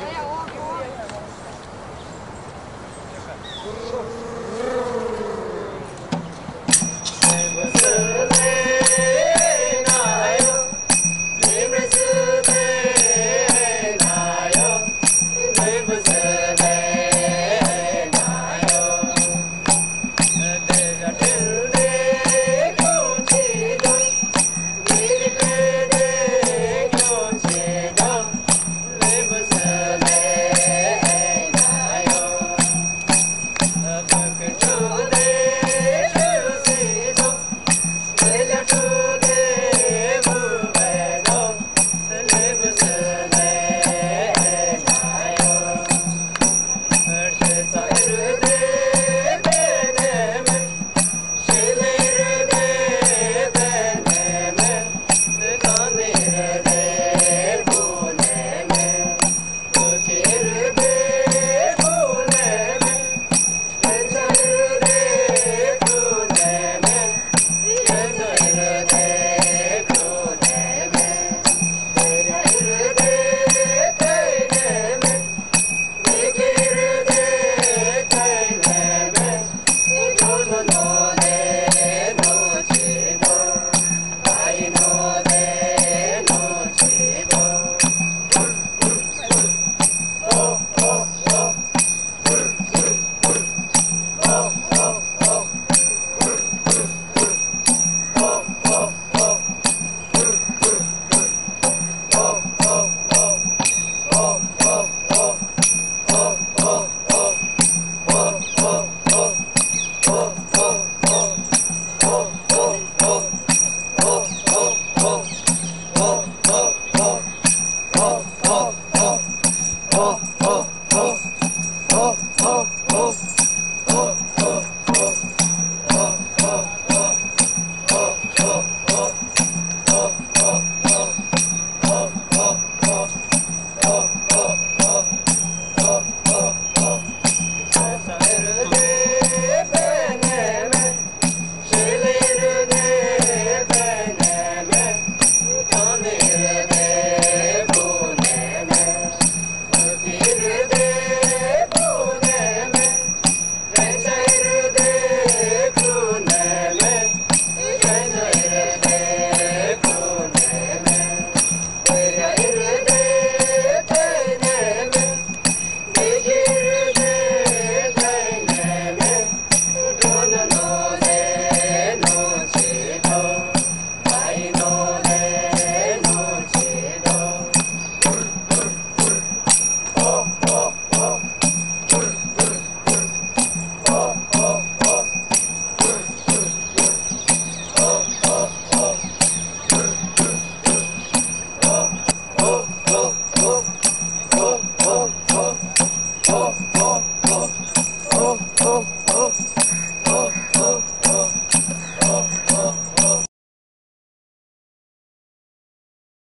哎呀，我。 계세요.